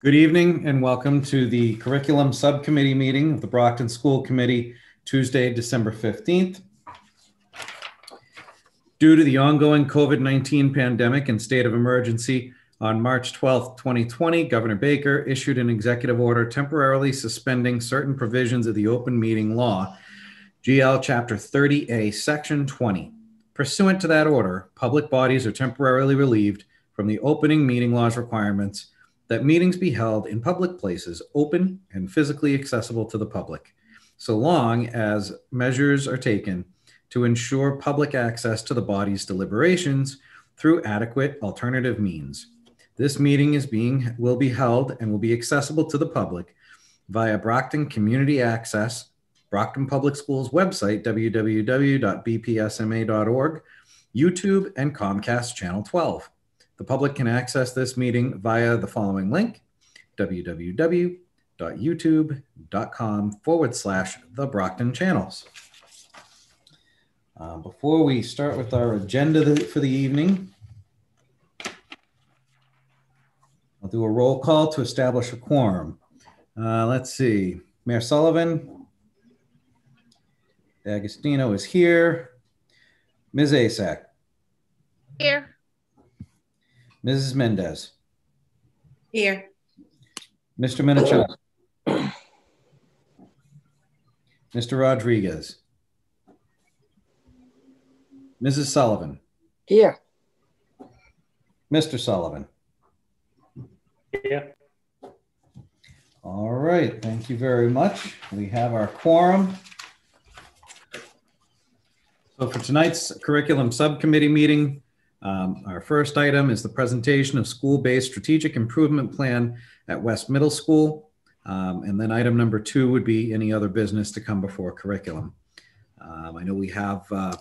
Good evening and welcome to the Curriculum Subcommittee meeting of the Brockton School Committee, Tuesday, December 15th. Due to the ongoing COVID 19 pandemic and state of emergency, on March 12, 2020, Governor Baker issued an executive order temporarily suspending certain provisions of the open meeting law, GL Chapter 30A, Section 20. Pursuant to that order, public bodies are temporarily relieved from the opening meeting law's requirements that meetings be held in public places, open and physically accessible to the public, so long as measures are taken to ensure public access to the body's deliberations through adequate alternative means. This meeting is being will be held and will be accessible to the public via Brockton Community Access, Brockton Public Schools website www.bpsma.org, YouTube, and Comcast Channel 12. The public can access this meeting via the following link www.youtube.com forward slash the Brockton channels. Uh, before we start with our agenda for the evening, I'll do a roll call to establish a quorum. Uh, let's see. Mayor Sullivan, Agostino is here. Ms. Asack. Here. Mrs. Mendes. Here. Mr. Minichiello. Mr. Rodrigues. Mrs. Sullivan. Here. Mr. Sullivan. Here. All right, thank you very much. We have our quorum. So for tonight's curriculum subcommittee meeting, um, our first item is the presentation of school-based strategic improvement plan at West Middle School. Um, and then item number two would be any other business to come before curriculum. Um, I know we have uh,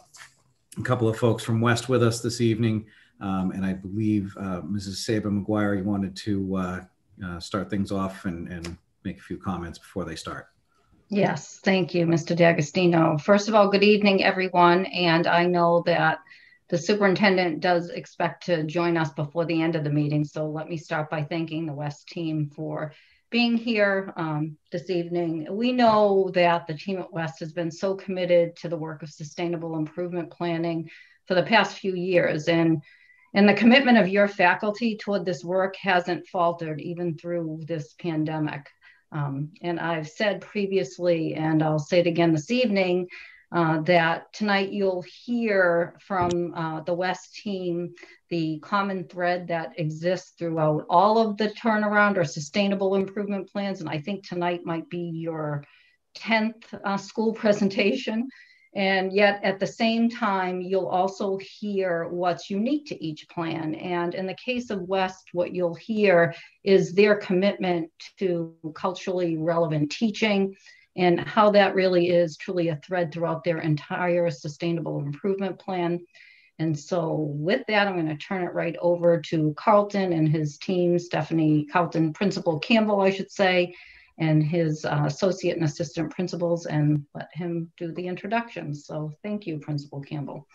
a couple of folks from West with us this evening. Um, and I believe uh, Mrs. Saber McGuire, you wanted to uh, uh, start things off and, and make a few comments before they start. Yes, thank you, Mr. D'Agostino. First of all, good evening, everyone. And I know that the superintendent does expect to join us before the end of the meeting. So let me start by thanking the West team for being here um, this evening. We know that the team at West has been so committed to the work of sustainable improvement planning for the past few years. And, and the commitment of your faculty toward this work hasn't faltered even through this pandemic. Um, and I've said previously, and I'll say it again this evening, uh, that tonight you'll hear from uh, the West team the common thread that exists throughout all of the turnaround or sustainable improvement plans. And I think tonight might be your 10th uh, school presentation. And yet at the same time, you'll also hear what's unique to each plan. And in the case of West, what you'll hear is their commitment to culturally relevant teaching, and how that really is truly a thread throughout their entire sustainable improvement plan. And so with that, I'm going to turn it right over to Carlton and his team, Stephanie Carlton, Principal Campbell, I should say, and his uh, associate and assistant principals, and let him do the introduction. So thank you, Principal Campbell.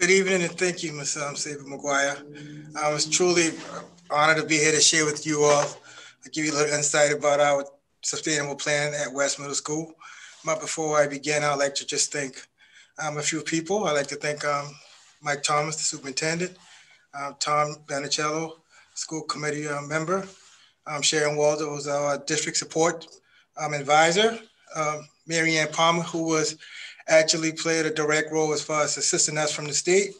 Good evening, and thank you, Ms. Um, Saber McGuire. I was truly honored to be here to share with you all. I'll give you a little insight about our sustainable plan at West Middle School. But before I begin, I'd like to just thank um, a few people. I'd like to thank um, Mike Thomas, the superintendent, uh, Tom Minichiello, school committee uh, member, um, Sharon Walder, who's our district support um, advisor, um, Marianne Palmer, who was actually played a direct role as far as assisting us from the state.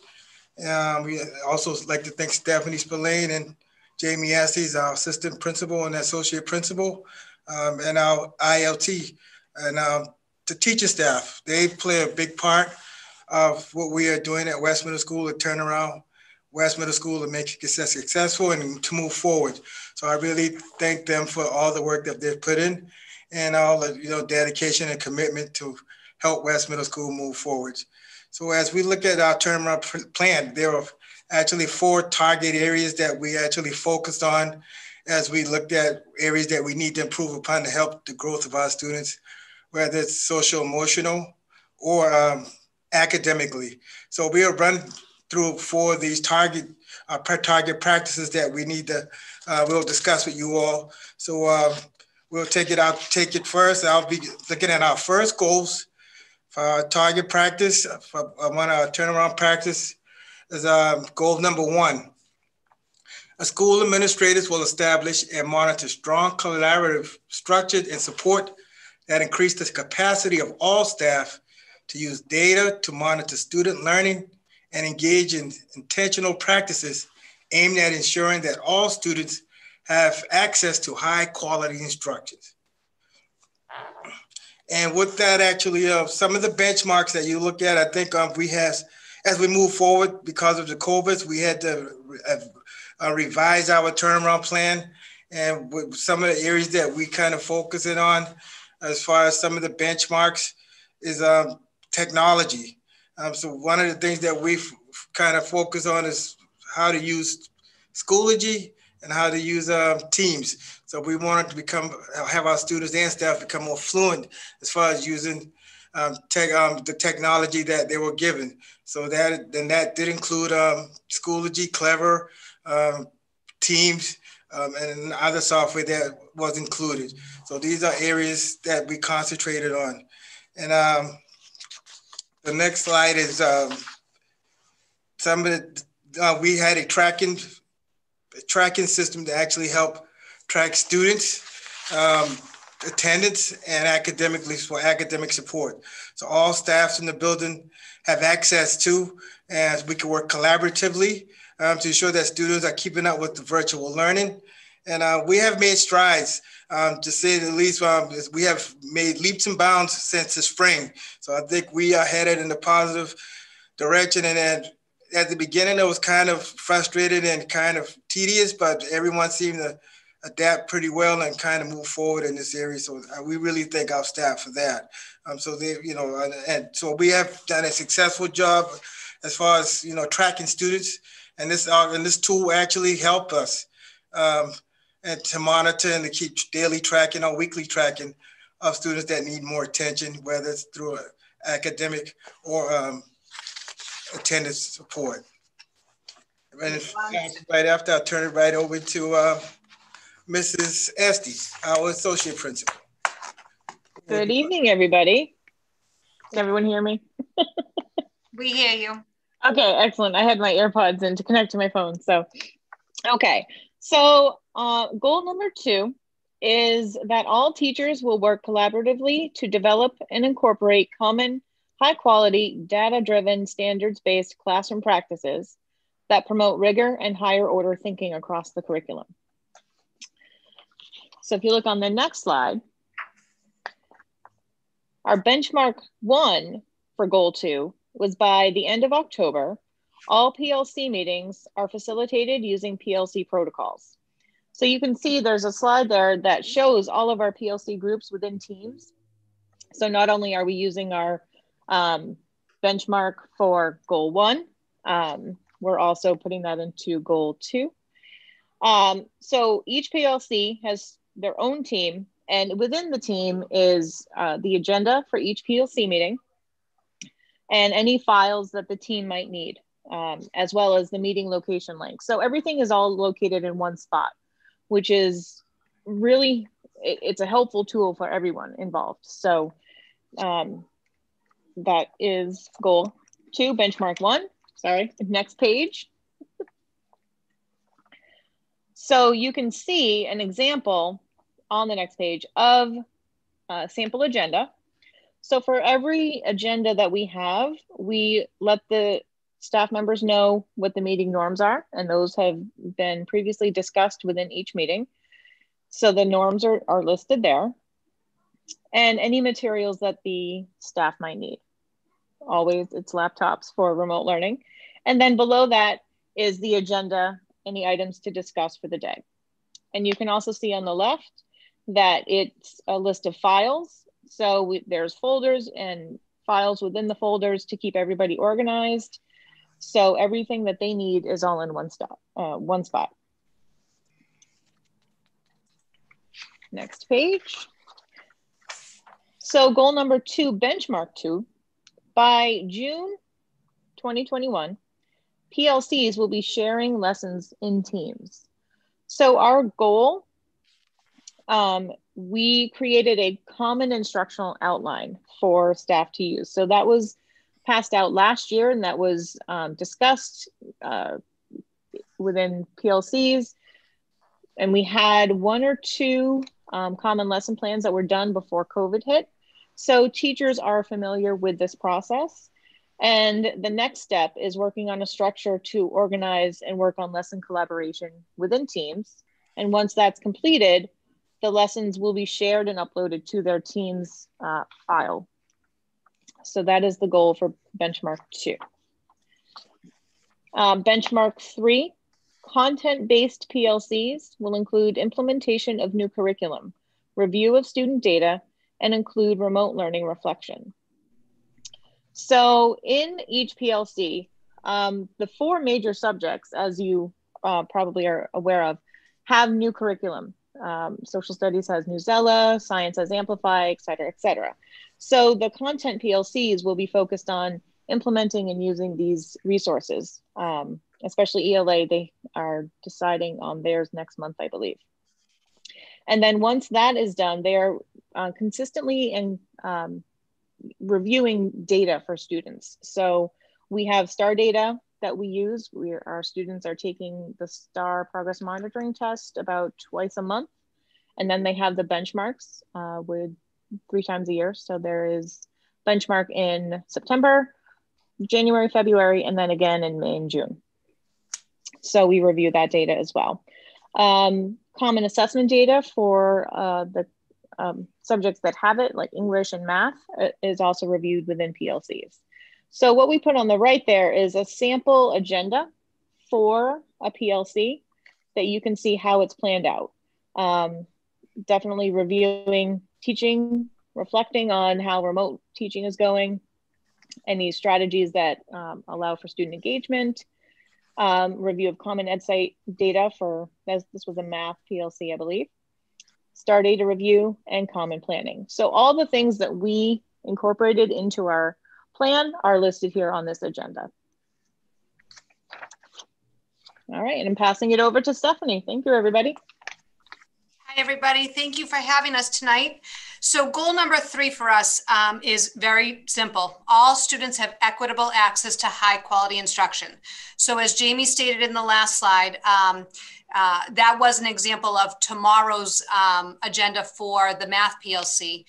Um, we also like to thank Stephanie Spillane and Jamie Estes, our assistant principal and associate principal, um, and our ILT and um, the teacher staff. They play a big part of what we are doing at West Middle School to turn around West Middle School to make it successful and to move forward. So I really thank them for all the work that they've put in and all the you know dedication and commitment to help West Middle School move forward. So as we look at our turnaround plan, there are actually four target areas that we actually focused on as we looked at areas that we need to improve upon to help the growth of our students, whether it's social emotional or um, academically. So we'll run through for these target uh, target practices that we need to uh, we'll discuss with you all. So uh, we'll take it out, take it first. I'll be looking at our first goals for our target practice. I want our turnaround practice is uh, goal number one. A school administrators will establish and monitor strong collaborative structures and support that increase the capacity of all staff to use data to monitor student learning and engage in intentional practices aimed at ensuring that all students have access to high quality instructions. And with that, actually, uh, some of the benchmarks that you look at, I think um, we have, as we move forward because of the COVID, we had to uh, uh, revise our turnaround plan. And with some of the areas that we kind of focusing on, as far as some of the benchmarks, is um, technology. Um, so one of the things that we kind of focus on is how to use Schoology and how to use uh, Teams. So we wanted to become have our students and staff become more fluent as far as using um, tech, um, the technology that they were given. So that then that did include um, Schoology, Clever, um, Teams, um, and other software that was included. So these are areas that we concentrated on. And um, the next slide is um, some of the, uh, we had a tracking a tracking system to actually help track students, um, attendance, and academically for academic support. So all staffs in the building have access to, and we can work collaboratively um, to ensure that students are keeping up with the virtual learning. And uh, we have made strides, um, to say the least. Um, we have made leaps and bounds since the spring. So I think we are headed in the positive direction. And then at the beginning, it was kind of frustrated and kind of tedious, but everyone seemed to adapt pretty well and kind of move forward in this area. So uh, we really thank our staff for that. Um, so they, you know, and, and, so we have done a successful job as far as you know tracking students, and this uh, and this tool actually helped us um, and to monitor and to keep daily tracking or weekly tracking of students that need more attention, whether it's through academic or um, attendance support. And right after, I'll turn it right over to uh, Mrs. Estes, our associate principal. Good evening, everybody. Can everyone hear me? We hear you. Okay, excellent. I had my AirPods in to connect to my phone. So, okay. So, uh, goal number two is that all teachers will work collaboratively to develop and incorporate common high quality, data driven, standards based classroom practices that promote rigor and higher order thinking across the curriculum. So if you look on the next slide, our benchmark one for goal two was by the end of October, all PLC meetings are facilitated using PLC protocols. So you can see there's a slide there that shows all of our PLC groups within teams. So not only are we using our um, benchmark for goal one. Um, we're also putting that into goal two. Um, so each PLC has their own team, and within the team is uh, the agenda for each PLC meeting and any files that the team might need, um, as well as the meeting location link. So everything is all located in one spot, which is really, it, it's a helpful tool for everyone involved. So um, that is goal two, benchmark one. Sorry, next page. so you can see an example on the next page of a sample agenda. So for every agenda that we have, we let the staff members know what the meeting norms are, and those have been previously discussed within each meeting. So the norms are, are listed there and any materials that the staff might need always it's laptops for remote learning. And then below that is the agenda the items to discuss for the day. And you can also see on the left that it's a list of files. So we, there's folders and files within the folders to keep everybody organized. So everything that they need is all in one stop, uh, one spot. Next page. So goal number two, benchmark two, by June 2021, PLCs will be sharing lessons in teams. So our goal, um, we created a common instructional outline for staff to use. So that was passed out last year and that was um, discussed uh, within PLCs. And we had one or two um, common lesson plans that were done before COVID hit. So teachers are familiar with this process. And the next step is working on a structure to organize and work on lesson collaboration within teams. And once that's completed, the lessons will be shared and uploaded to their team's uh, file. So that is the goal for benchmark two. Um, benchmark three, content-based PLCs will include implementation of new curriculum, review of student data, and include remote learning reflection. So in each PLC, um, the four major subjects, as you uh, probably are aware of, have new curriculum. Um, social studies has Newsela, science has Amplify, et cetera, et cetera. So the content PLCs will be focused on implementing and using these resources, um, especially ELA, they are deciding on theirs next month, I believe. And then once that is done, they are uh, consistently and um, reviewing data for students. So we have STAR data that we use. We, our students are taking the STAR progress monitoring test about twice a month. And then they have the benchmarks uh, with three times a year. So there is benchmark in September, January, February, and then again in May and June. So we review that data as well. Um, common assessment data for uh, the um, subjects that have it, like English and math, uh, is also reviewed within PLCs. So what we put on the right there is a sample agenda for a PLC that you can see how it's planned out. Um, definitely reviewing teaching, reflecting on how remote teaching is going, any strategies that um, allow for student engagement, um, review of common Edcite data for, this was a math PLC, I believe, STAR data review, and common planning. So all the things that we incorporated into our plan are listed here on this agenda. All right, and I'm passing it over to Stephanie. Thank you, everybody. Hi, everybody. Thank you for having us tonight. So goal number three for us um, is very simple. All students have equitable access to high quality instruction. So as Jamie stated in the last slide, um, uh, that was an example of tomorrow's um, agenda for the math PLC.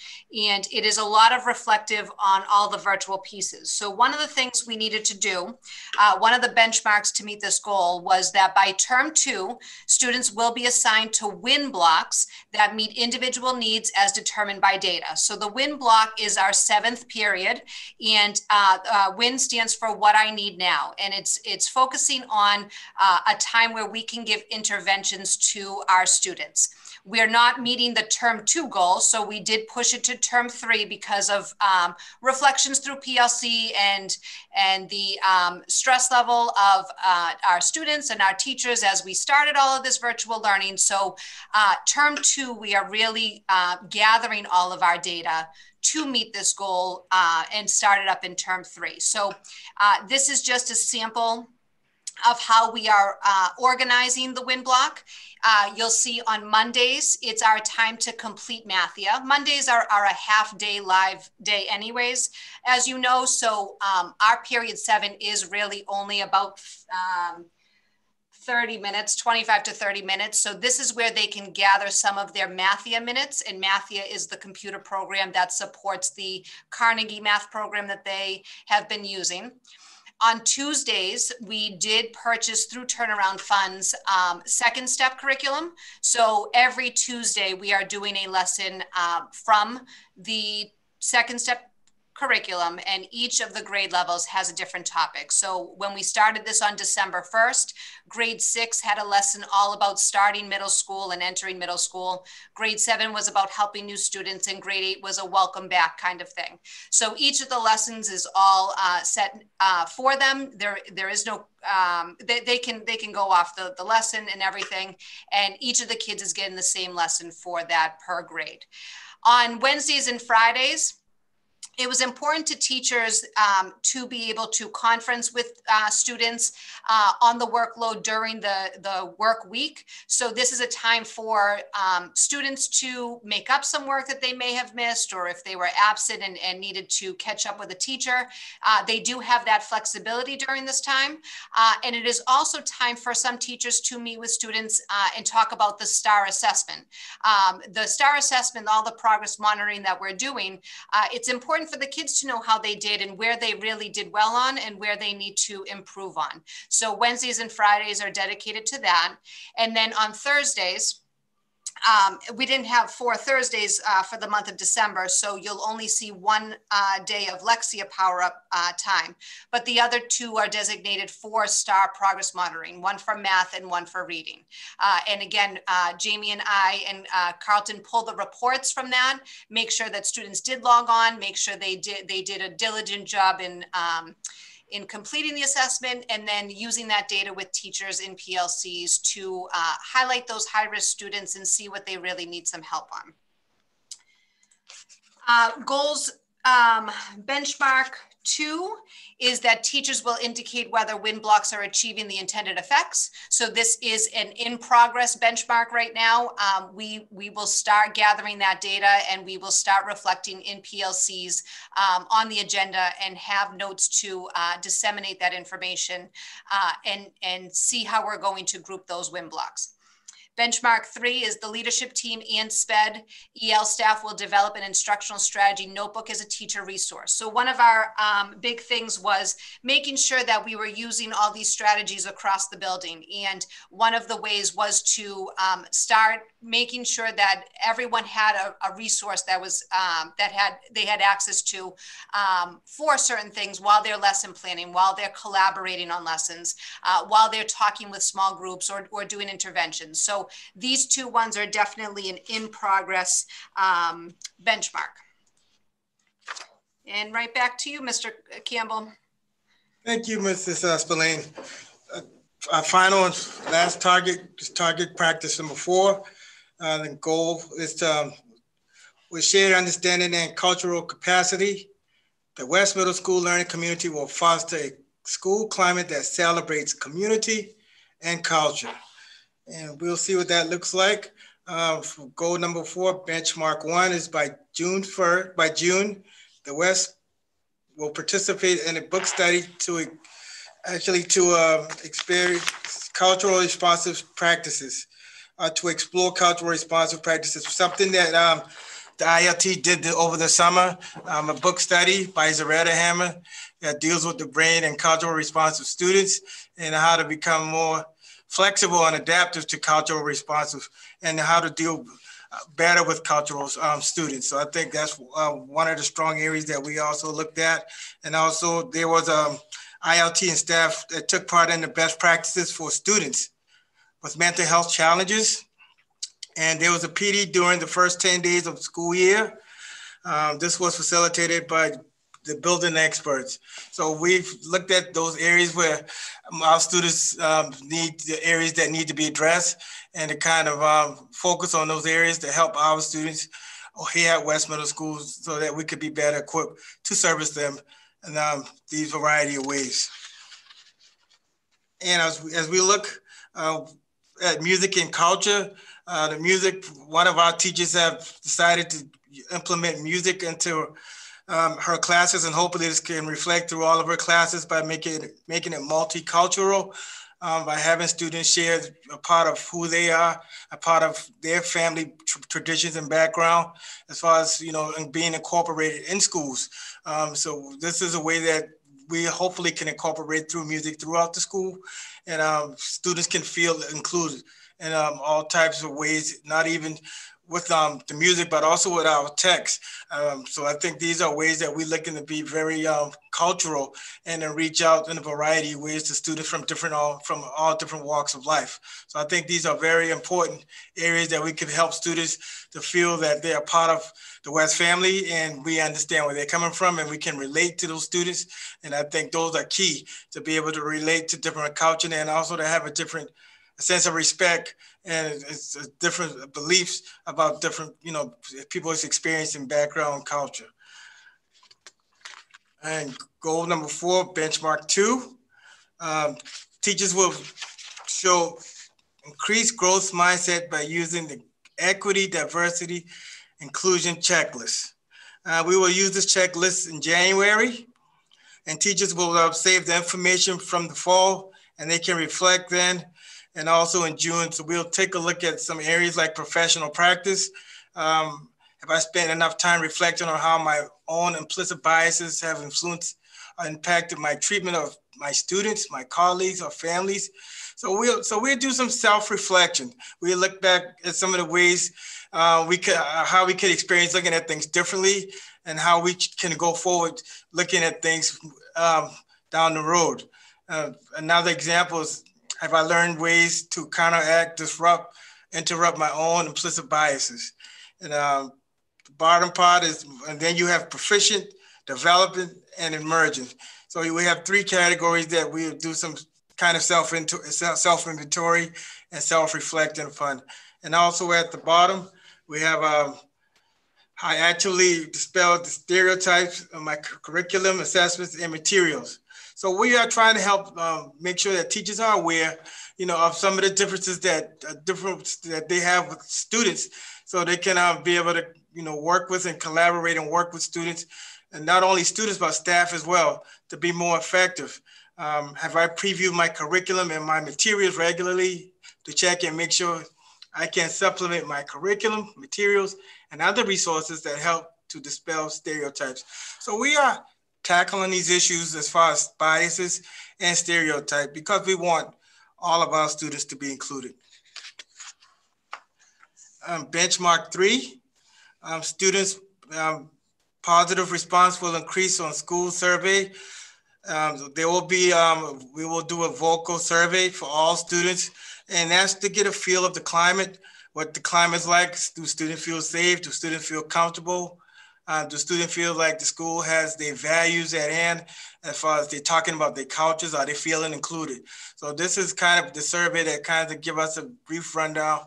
And it is a lot of reflective on all the virtual pieces. So one of the things we needed to do, uh, one of the benchmarks to meet this goal was that by term two, students will be assigned to win blocks that meet individual needs as determined by data. So the win block is our seventh period and uh, uh win stands for what I need now. And it's, it's focusing on uh, a time where we can give interventions to our students. We're not meeting the term two goal, so we did push it to term three because of um, reflections through PLC and, and the um, stress level of uh, our students and our teachers as we started all of this virtual learning. So uh, term two, we are really uh, gathering all of our data to meet this goal uh, and start it up in term three. So uh, this is just a sample of how we are uh, organizing the win block. Uh, you'll see on Mondays, it's our time to complete Mathia. Mondays are, are a half day live day anyways, as you know. So um, our period seven is really only about um, 30 minutes, 25 to 30 minutes. So this is where they can gather some of their Mathia minutes. And Mathia is the computer program that supports the Carnegie math program that they have been using. On Tuesdays, we did purchase through turnaround funds um, second step curriculum. So every Tuesday, we are doing a lesson uh, from the second step curriculum and each of the grade levels has a different topic. So when we started this on December 1st, grade six had a lesson all about starting middle school and entering middle school. Grade seven was about helping new students and grade eight was a welcome back kind of thing. So each of the lessons is all uh, set uh, for them. There, there is no um, they, they can they can go off the, the lesson and everything and each of the kids is getting the same lesson for that per grade on wednesdays and fridays it was important to teachers um, to be able to conference with uh, students uh, on the workload during the, the work week. So this is a time for um, students to make up some work that they may have missed or if they were absent and, and needed to catch up with a teacher. Uh, they do have that flexibility during this time. Uh, and it is also time for some teachers to meet with students uh, and talk about the STAR assessment. Um, the STAR assessment, all the progress monitoring that we're doing, uh, it's important important for the kids to know how they did and where they really did well on and where they need to improve on. So Wednesdays and Fridays are dedicated to that. And then on Thursdays, um, we didn't have four Thursdays uh, for the month of December, so you'll only see one uh, day of Lexia Power Up uh, time. But the other two are designated for STAR progress monitoring, one for math and one for reading. Uh, and again, uh, Jamie and I and uh, Carlton pull the reports from that, make sure that students did log on, make sure they did they did a diligent job in um, in completing the assessment and then using that data with teachers in PLCs to uh, highlight those high risk students and see what they really need some help on. Uh, goals um, benchmark Two is that teachers will indicate whether win blocks are achieving the intended effects. So this is an in progress benchmark right now. Um, we, we will start gathering that data and we will start reflecting in PLCs um, on the agenda and have notes to uh, disseminate that information uh, and, and see how we're going to group those win blocks. Benchmark three is the leadership team and SPED EL staff will develop an instructional strategy notebook as a teacher resource. So one of our um, big things was making sure that we were using all these strategies across the building. And one of the ways was to um, start making sure that everyone had a, a resource that was um, that had they had access to um, for certain things while they're lesson planning, while they're collaborating on lessons, uh, while they're talking with small groups or, or doing interventions. So these two ones are definitely an in progress um, benchmark. And right back to you, Mr. Campbell. Thank you, Mrs. Uh, Spillane. Uh, our final and last target is target practice number four. Uh, the goal is to, um, with shared understanding and cultural capacity, the West Middle School learning community will foster a school climate that celebrates community and culture. And we'll see what that looks like. Uh, goal number four, benchmark one is by June 1st, by June, the West will participate in a book study to actually to uh, experience cultural responsive practices uh, to explore cultural responsive practices. Something that um, the ILT did over the summer, um, a book study by Zaretta Hammond that deals with the brain and cultural responsive students and how to become more flexible and adaptive to cultural responses and how to deal uh, better with cultural um, students. So I think that's uh, one of the strong areas that we also looked at. And also there was um, ILT and staff that took part in the best practices for students with mental health challenges. And there was a PD during the first 10 days of school year. Um, this was facilitated by the building experts. So we've looked at those areas where our students um, need the areas that need to be addressed and to kind of um, focus on those areas to help our students here at West Middle School so that we could be better equipped to service them in um, these variety of ways. And as, as we look, uh, at music and culture. Uh, the music, one of our teachers have decided to implement music into um, her classes, and hopefully this can reflect through all of her classes by making it, making it multicultural. Um, by having students share a part of who they are, a part of their family tr traditions and background, as far as you know, and being incorporated in schools. Um, so this is a way that we hopefully can incorporate through music throughout the school and um, students can feel included in um, all types of ways, not even with um, the music, but also with our text. Um, so I think these are ways that we're looking to be very um, cultural and to reach out in a variety of ways to students from different all from all different walks of life. So I think these are very important areas that we can help students to feel that they are part of the West family and we understand where they're coming from and we can relate to those students. And I think those are key to be able to relate to different culture and also to have a different a sense of respect and it's different beliefs about different, you know, people's experience and background culture. And goal number four, benchmark two, um, teachers will show increased growth mindset by using the equity, diversity, inclusion checklist. Uh, we will use this checklist in January and teachers will uh, save the information from the fall and they can reflect then and also in June. So we'll take a look at some areas like professional practice. Um, have I spent enough time reflecting on how my own implicit biases have influenced, uh, impacted my treatment of my students, my colleagues, or families? So we'll so we'll do some self-reflection. We'll look back at some of the ways uh, we could uh, how we could experience looking at things differently, and how we can go forward looking at things um, down the road. Uh, another example is have I learned ways to counteract, disrupt, interrupt my own implicit biases? And um, the bottom part is, and then you have proficient, developing, and emerging. So we have three categories that we do some kind of self self inventory and self reflecting upon. And also at the bottom, we have um, I actually dispelled the stereotypes of my curriculum, assessments, and materials. So we are trying to help um, make sure that teachers are aware, you know, of some of the differences that uh, different that they have with students, so they can uh, be able to, you know, work with and collaborate and work with students, and not only students but staff as well, to be more effective. Um, have I previewed my curriculum and my materials regularly to check and make sure I can supplement my curriculum, materials, and other resources that help to dispel stereotypes. So we are tackling these issues as far as biases and stereotype because we want all of our students to be included. Um, benchmark three, um, students um, positive response will increase on school survey. Um, there will be, um, we will do a vocal survey for all students and that's to get a feel of the climate, what the climate is like. Do students feel safe? Do students feel comfortable? Uh, do students feel like the school has their values at hand as far as they're talking about their cultures? Are they feeling included? So this is kind of the survey that kind of give us a brief rundown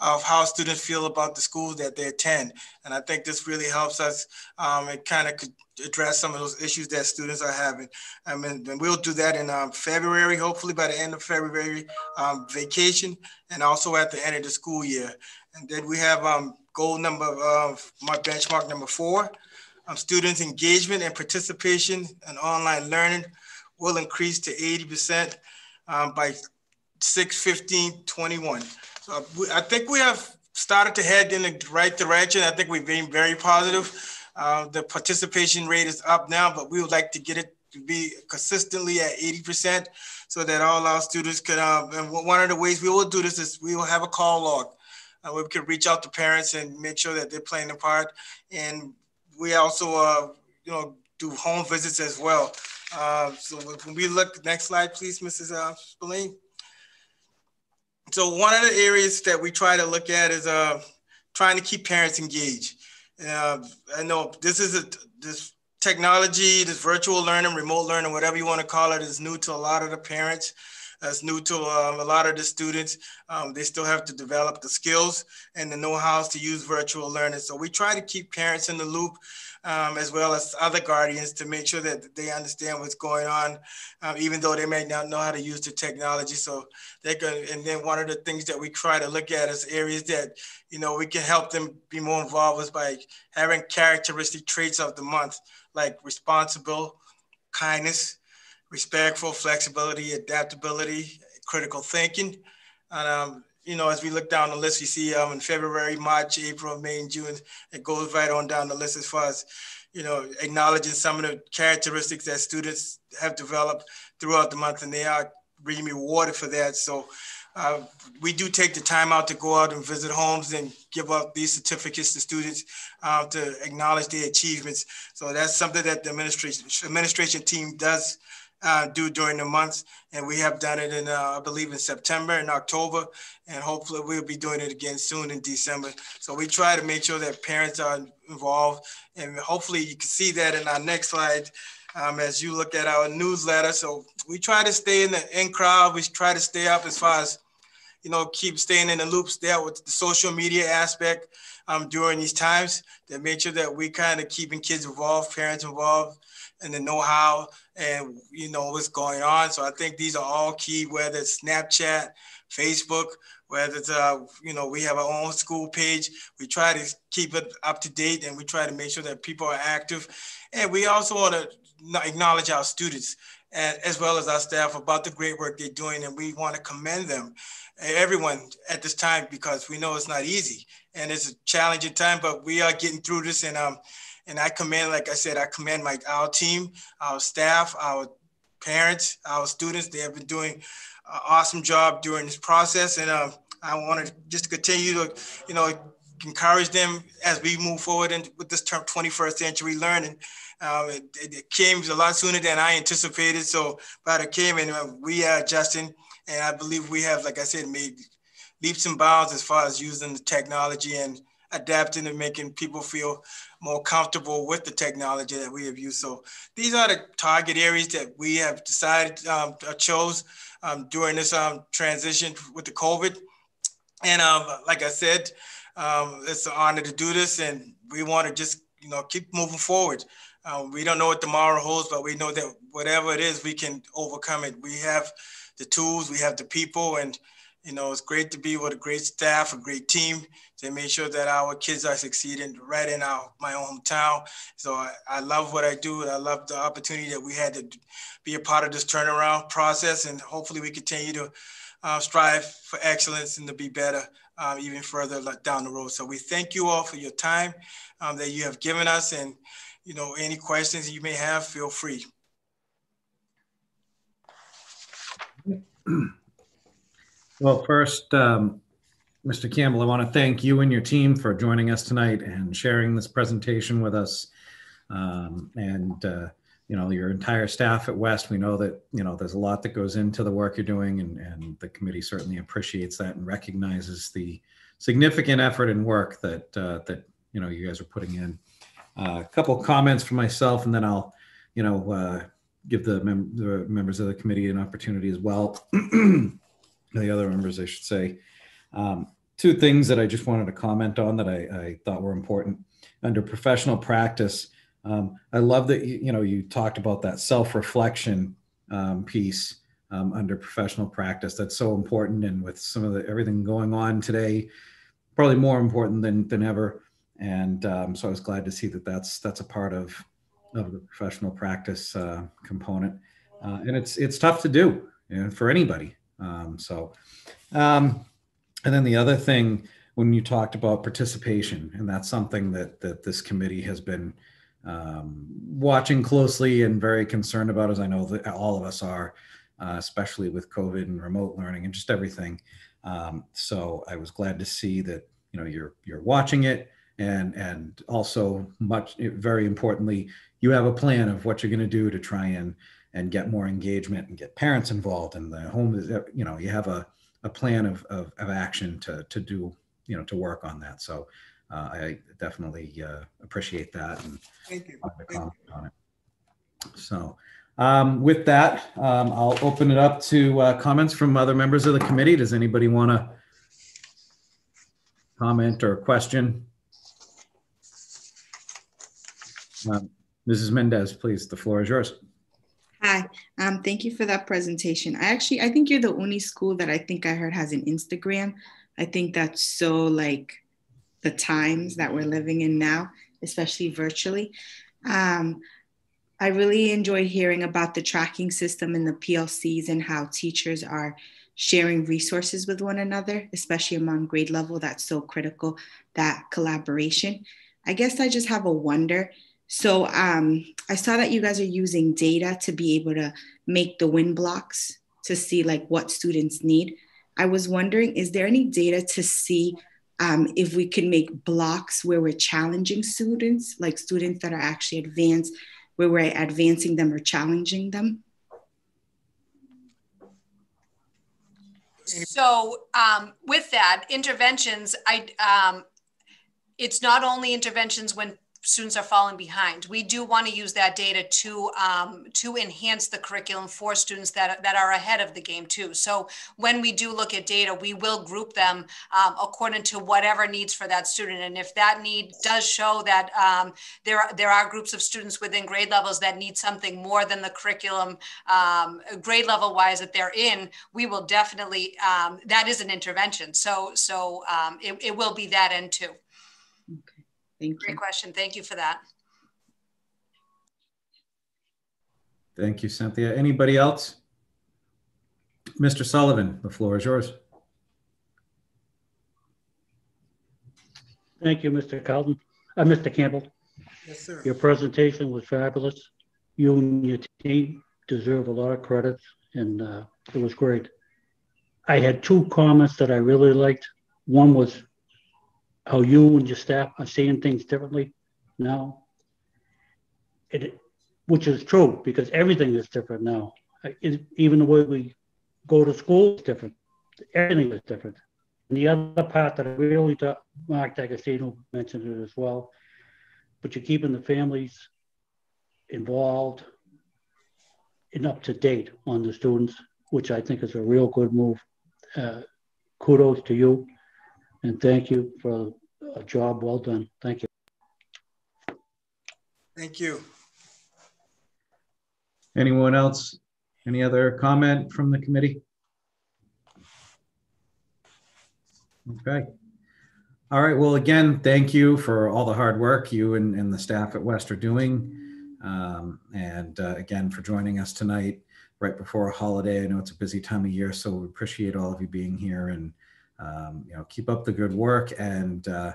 of how students feel about the schools that they attend. And I think this really helps us. Um, it kind of could address some of those issues that students are having. I mean, we'll do that in um, February, hopefully by the end of February, um, vacation, and also at the end of the school year. And then we have um, goal number, uh, my benchmark number four, um, students engagement and participation in online learning will increase to 80% um, by 6-15-21. So I think we have started to head in the right direction. I think we've been very positive. Uh, the participation rate is up now, but we would like to get it to be consistently at 80% so that all our students could, uh, and one of the ways we will do this is we will have a call log uh, we can reach out to parents and make sure that they're playing a part. And we also, uh, you know, do home visits as well. Uh, so when we look, next slide, please, Mrs. Uh, Spillane. So one of the areas that we try to look at is uh, trying to keep parents engaged. Uh, I know this is a, this technology, this virtual learning, remote learning, whatever you want to call it, is new to a lot of the parents that's new to um, a lot of the students. Um, they still have to develop the skills and the know-hows to use virtual learning. So we try to keep parents in the loop um, as well as other guardians to make sure that they understand what's going on, um, even though they may not know how to use the technology. So they can, and then one of the things that we try to look at is areas that, you know, we can help them be more involved with by having characteristic traits of the month, like responsible, kindness, respectful, flexibility, adaptability, critical thinking. And, um, you know, as we look down the list, you see um, in February, March, April, May, and June, it goes right on down the list as far as, you know, acknowledging some of the characteristics that students have developed throughout the month, and they are being rewarded for that. So uh, we do take the time out to go out and visit homes and give out these certificates to students uh, to acknowledge their achievements. So that's something that the administration administration team does uh, do during the months. And we have done it in, uh, I believe, in September and October. And hopefully we'll be doing it again soon in December. So we try to make sure that parents are involved. And hopefully you can see that in our next slide um, as you look at our newsletter. So we try to stay in the in crowd. We try to stay up as far as you know, keep staying in the loops there with the social media aspect um, during these times to make sure that we kind of keeping kids involved, parents involved, and the know-how and you know what's going on. So I think these are all key, whether it's Snapchat, Facebook, whether it's uh, you know we have our own school page. We try to keep it up to date, and we try to make sure that people are active. And we also want to acknowledge our students as well as our staff about the great work they're doing, and we want to commend them, everyone at this time, because we know it's not easy and it's a challenging time, but we are getting through this. And um, and I commend, like I said, I commend my our team, our staff, our parents, our students. They have been doing an awesome job during this process, and um, I want to just continue to, you know, encourage them as we move forward and with this term 21st century learning. Um, it, it, came a lot sooner than I anticipated. So, but it came and uh, we are adjusting. And I believe we have, like I said, made leaps and bounds as far as using the technology and adapting and making people feel more comfortable with the technology that we have used. So these are the target areas that we have decided um, chose um, during this um, transition with the COVID. And um, like I said, um, it's an honor to do this, and we want to just you know keep moving forward. Uh, we don't know what tomorrow holds, but we know that whatever it is, we can overcome it. We have the tools, we have the people, and you know, it's great to be with a great staff, a great team to make sure that our kids are succeeding right in our my hometown. So I, I love what I do. I love the opportunity that we had to be a part of this turnaround process, and hopefully we continue to uh, strive for excellence and to be better um, even further down the road. So we thank you all for your time um, that you have given us, and you know, any questions you may have, feel free. Well, first, um, Mr. Campbell, I want to thank you and your team for joining us tonight and sharing this presentation with us. Um, and, uh, you know, your entire staff at West, we know that, you know, there's a lot that goes into the work you're doing and, and the committee certainly appreciates that and recognizes the significant effort and work that, uh, that, you know, you guys are putting in. Uh, a couple comments for myself and then I'll, you know, uh, give the, mem the members of the committee an opportunity as well. the other members, I should say. Um, two things that I just wanted to comment on that I, I thought were important under professional practice. Um, I love that you, you know you talked about that self-reflection um, piece um, under professional practice. That's so important, and with some of the everything going on today, probably more important than than ever. And um, so I was glad to see that that's that's a part of of the professional practice uh, component. Uh, and it's it's tough to do you know, for anybody. Um, so, um, and then the other thing when you talked about participation, and that's something that that this committee has been um, watching closely and very concerned about, as I know that all of us are, uh, especially with COVID and remote learning and just everything. Um, so I was glad to see that you know you're you're watching it and and also much very importantly you have a plan of what you're going to do to try and and get more engagement and get parents involved in the home is you know you have a, a plan of, of, of action to to do you know to work on that. So uh, i definitely uh, appreciate that and Thank you. comment on it. So um, with that um, i'll open it up to uh, comments from other members of the committee. Does anybody want to comment or question? Um, mrs mendes please the floor is yours Hi, um, thank you for that presentation. I actually, I think you're the only school that I think I heard has an Instagram. I think that's so like the times that we're living in now, especially virtually. Um, I really enjoy hearing about the tracking system and the PLCs and how teachers are sharing resources with one another, especially among grade level. That's so critical, that collaboration. I guess I just have a wonder so um, I saw that you guys are using data to be able to make the win blocks to see like what students need. I was wondering, is there any data to see um, if we can make blocks where we're challenging students, like students that are actually advanced, where we're advancing them or challenging them? So um, with that, interventions, I um, it's not only interventions when students are falling behind. We do want to use that data to um, to enhance the curriculum for students that that are ahead of the game too. So when we do look at data, we will group them um, according to whatever needs for that student. And if that need does show that um, there are, there are groups of students within grade levels that need something more than the curriculum um, grade level wise that they're in, we will definitely um, that is an intervention. So so um, it, it will be that end too. Thank Great you. question. Thank you for that. Thank you, Cynthia. Anybody else? Mr. Sullivan, the floor is yours. Thank you, Mr. Carlton, uh, Mr. Campbell. Yes, sir. Your presentation was fabulous. You and your team deserve a lot of credit and uh, it was great. I had two comments that I really liked. One was how you and your staff are seeing things differently now. It, which is true because everything is different now. It- even the way we go to school is different. Everything is different. And the other part that I really thought Mark D'Agostino mentioned it as well, but you're keeping the families involved and up to date on the students, which I think is a real good move. Uh, kudos to you and thank you for a job well done. Thank you. Thank you. Anyone else? Any other comment from the committee? Okay. All right, well, again, thank you for all the hard work you and, and the staff at West are doing. Um, and uh, again, for joining us tonight, right before a holiday. I know it's a busy time of year, so we appreciate all of you being here and, um, you know, keep up the good work. And, uh,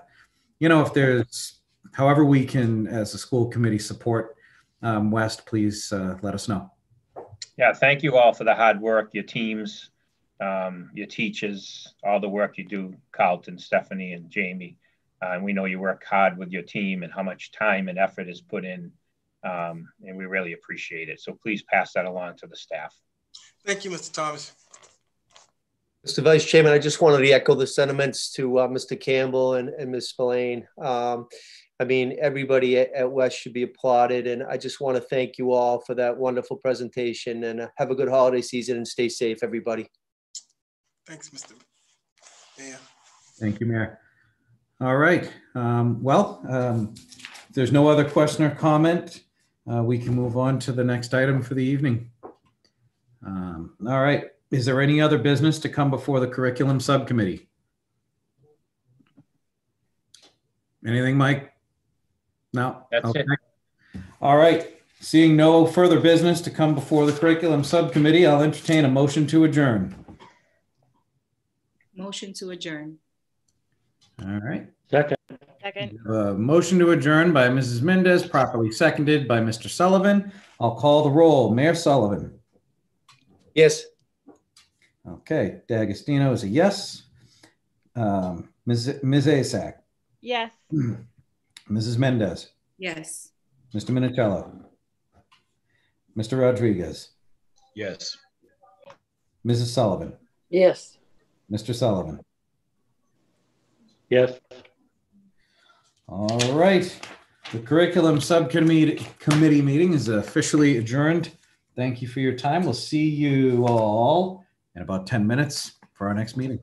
you know, if there's, however we can, as a school committee, support um, West, please uh, let us know. Yeah, thank you all for the hard work, your teams, um, your teachers, all the work you do, Carlton, Stephanie, and Jamie. Uh, and we know you work hard with your team and how much time and effort is put in. Um, and we really appreciate it. So please pass that along to the staff. Thank you, Mr. Thomas. Mr. Vice Chairman, I just wanted to echo the sentiments to uh, Mr. Campbell and, and Ms. Spillane. Um, I mean, everybody at, at West should be applauded, and I just want to thank you all for that wonderful presentation. And uh, have a good holiday season and stay safe, everybody. Thanks, Mr. Mayor. Thank you, Mayor. All right, um, well, um, if there's no other question or comment, uh, we can move on to the next item for the evening. Um, all right, is there any other business to come before the curriculum subcommittee? Anything, Mike? No? That's it. All right, seeing no further business to come before the curriculum subcommittee, I'll entertain a motion to adjourn. Motion to adjourn. All right. Second, Second. A motion to adjourn by Mrs. Mendes, properly seconded by Mr. Sullivan. I'll call the roll. Mayor Sullivan. Yes. Okay, D'Agostino is a yes. Um, Ms. Ms. Asack, Yes. Mrs. Mendes, Yes. Mr. Minichiello, Mr. Rodrigues, Yes. Mrs. Sullivan, Yes. Mr. Sullivan. yes. All right, the curriculum subcommittee committee meeting is officially adjourned. Thank you for your time. We'll see you all in about 10 minutes for our next meeting.